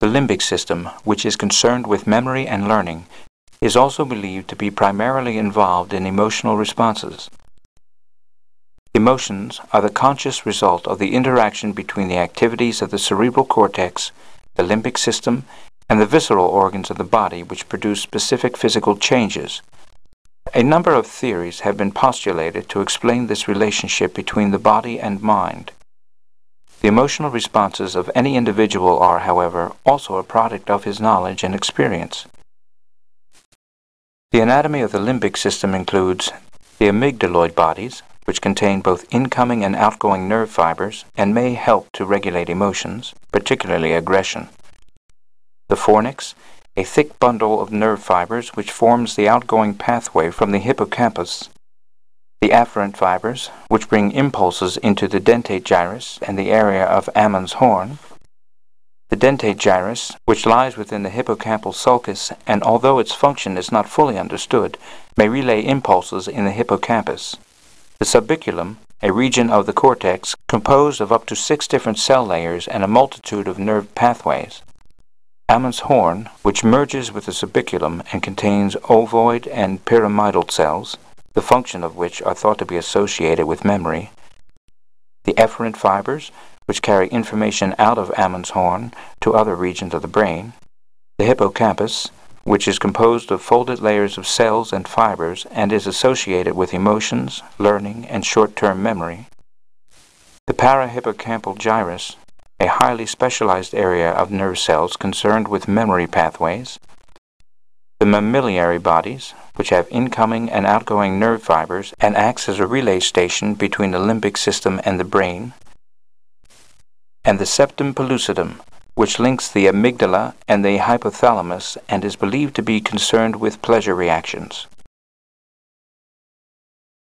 The limbic system, which is concerned with memory and learning, is also believed to be primarily involved in emotional responses. Emotions are the conscious result of the interaction between the activities of the cerebral cortex, the limbic system, and the visceral organs of the body which produce specific physical changes. A number of theories have been postulated to explain this relationship between the body and mind. The emotional responses of any individual are, however, also a product of his knowledge and experience. The anatomy of the limbic system includes the amygdaloid bodies, which contain both incoming and outgoing nerve fibers and may help to regulate emotions, particularly aggression. The fornix, a thick bundle of nerve fibers which forms the outgoing pathway from the hippocampus. The afferent fibers, which bring impulses into the dentate gyrus and the area of Ammons horn. The dentate gyrus, which lies within the hippocampal sulcus and although its function is not fully understood, may relay impulses in the hippocampus. The subiculum, a region of the cortex composed of up to six different cell layers and a multitude of nerve pathways. Ammons horn, which merges with the subiculum and contains ovoid and pyramidal cells, the function of which are thought to be associated with memory. The efferent fibers, which carry information out of Ammons horn to other regions of the brain. The hippocampus, which is composed of folded layers of cells and fibers and is associated with emotions, learning, and short term memory. The parahippocampal gyrus, a highly specialized area of nerve cells concerned with memory pathways. The mammillary bodies, which have incoming and outgoing nerve fibers and acts as a relay station between the limbic system and the brain. And the septum pellucidum, which links the amygdala and the hypothalamus and is believed to be concerned with pleasure reactions.